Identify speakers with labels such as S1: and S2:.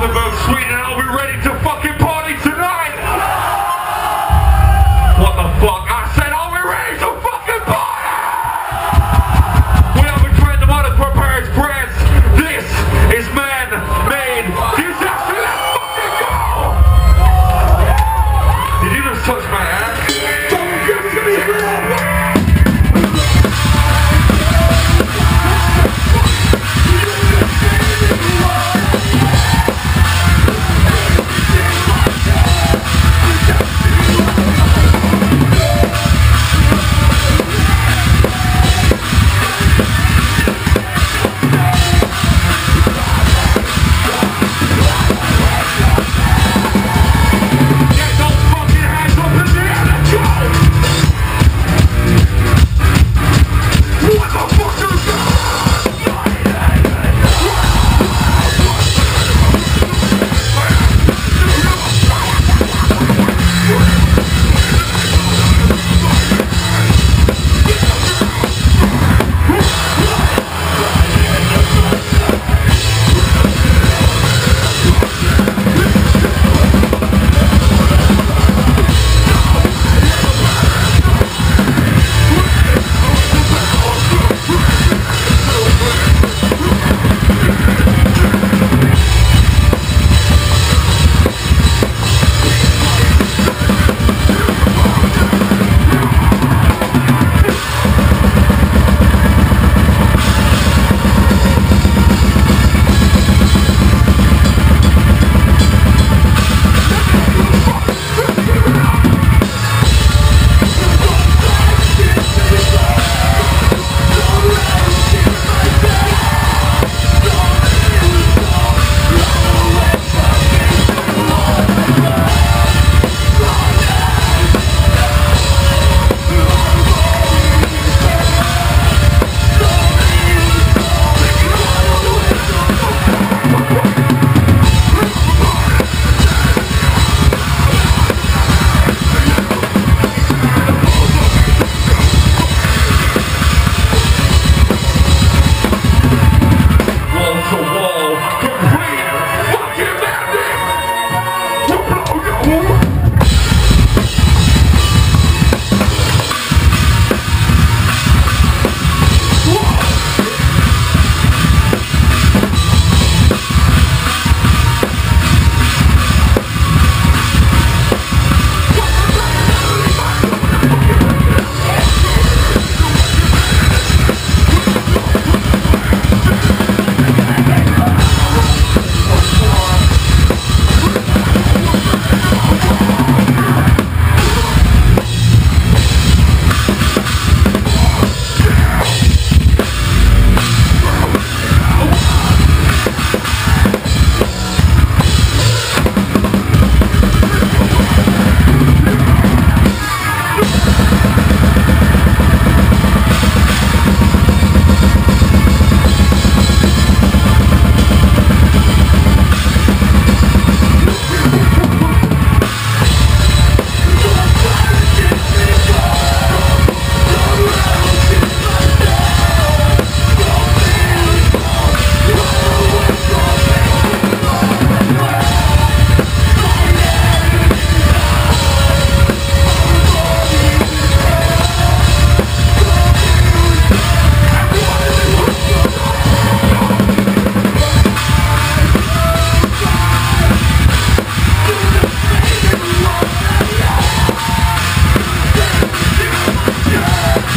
S1: The to vote Sweden. I'll be ready to fucking Yeah!